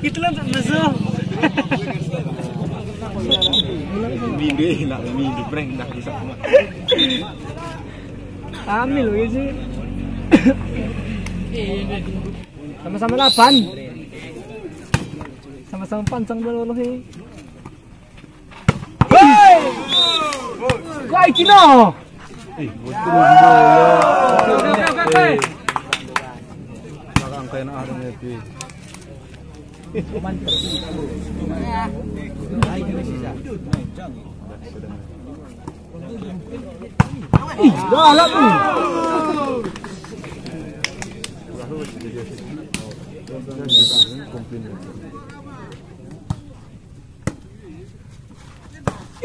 Itu lah musuh. Mindi nak mindi prank dah bisa semua. Ambil loh sih. Sama-sama lapan. Sama-sama pancang dulu loh Kau ikino. Eh, betul. Oke oke oke. Ih, dah lah tu.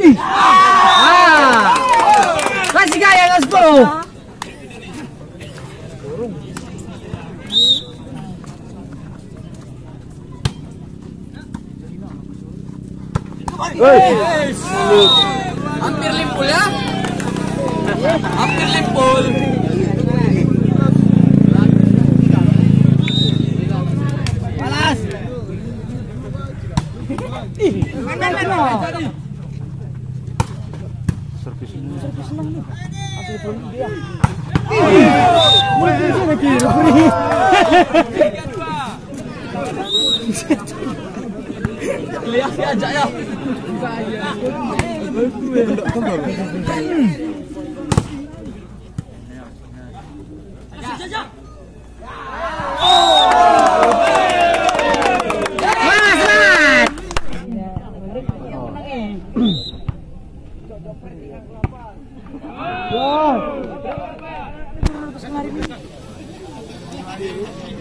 Ih. Ah. Kasih gaya ke 10. Hampir limpul ya. Hampir limpul. Balas. Ih, mana mana? Servis ini. Mulai sini lagi, referi. Lihat ya aja ya. Mas.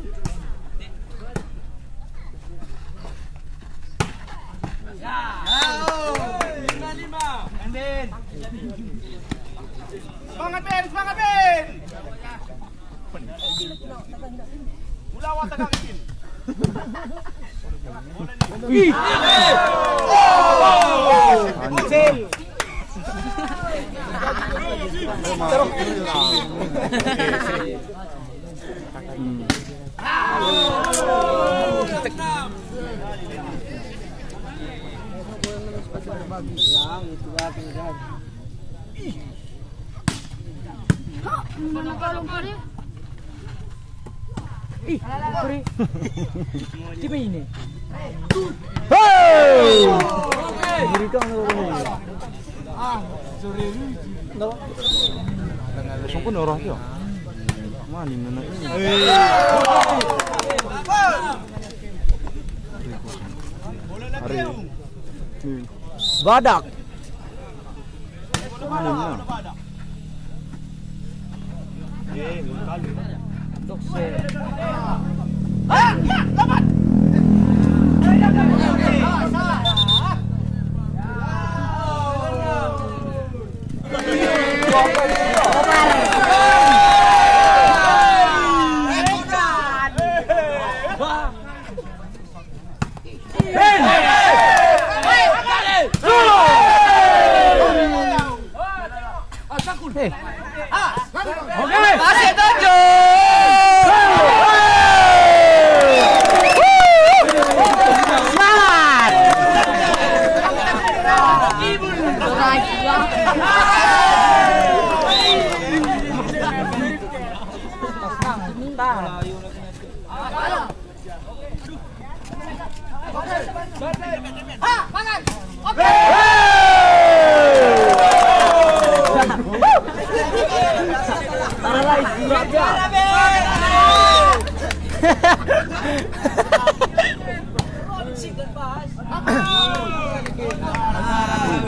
Semangat Ben, semangat Ben. Mula awak tegak izin. Hasil. Ih, sorry. Siapa ini? Hey! Berikan ini. Langsung pun orang tu. Mana mana ini? Hari. Badak. Mana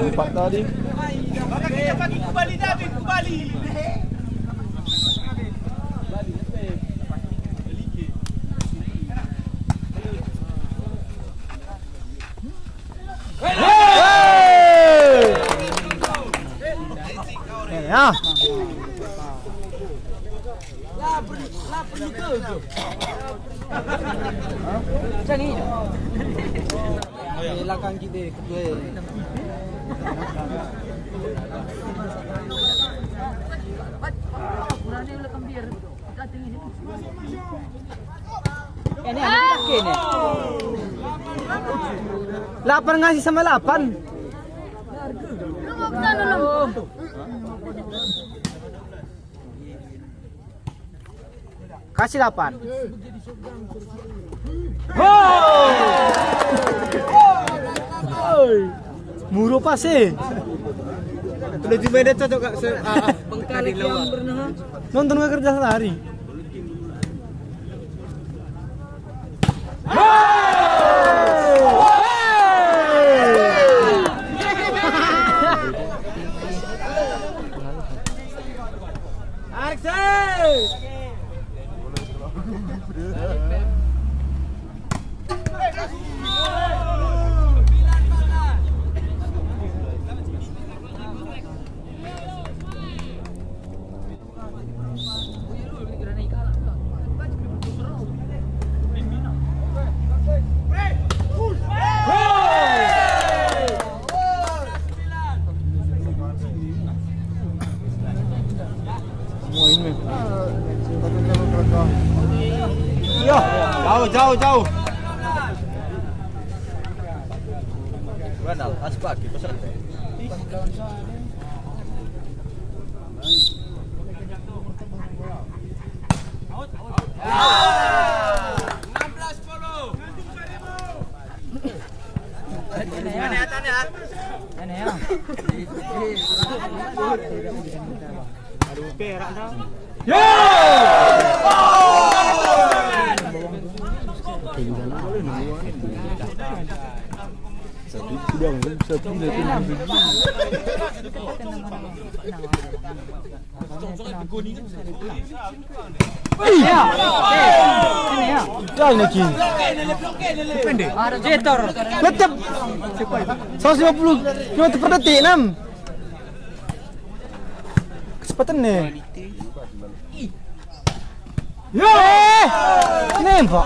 Empat tadi. Maka kita bagi kembali David kembali. Eh, ya. La la pernicoso. Ini. Lapan ngasih sama lapan. Kasih lapan. Oh! Muro pas eh. Udah di beda cocok kak se Bengkalik yang pernah. nonton nggak kerja sehari. Semua Thank you. Jauh jauh Ya. Ya. Letep. 150 km per detik, Nam. Kecepatan nih. Ya. Nembak.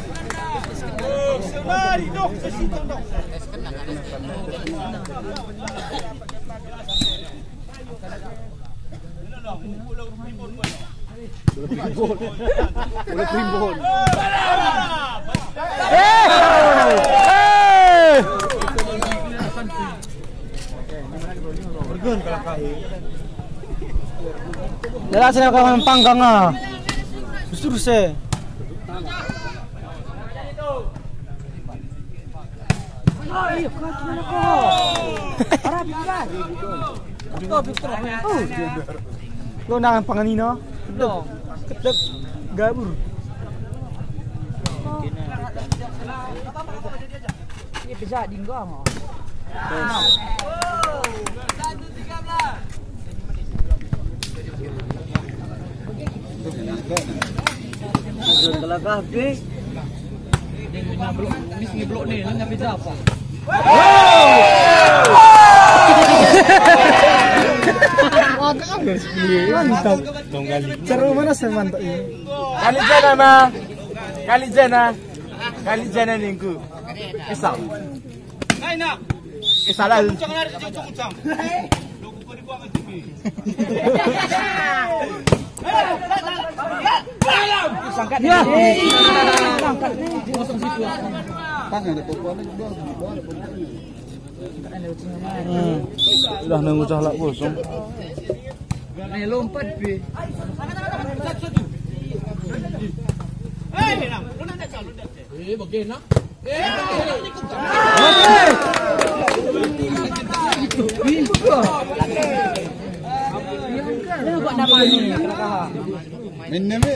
Udah primbon. Eh! Eh! Bergun kalau kahit. Dala sila ka ng panggang ah. Gusto se. Ay, kau gimana kau? Arab kan? Kau betul. Oh, Lo na ang panganino. dong. Ketlep gabur. Ini bisa dinggo kafe, ini blok ni, nak bisa apa? Mantap. Seru mana saya mantap ini. Kali jana ma. Kali jana. Kali jana ningku. Kesal. Kesalah. Sangkat ya. Sangkat ni. Kosong situ. Hmm. Udah nunggu cahlak kosong. Lompat ni. Kenapa? Minne me.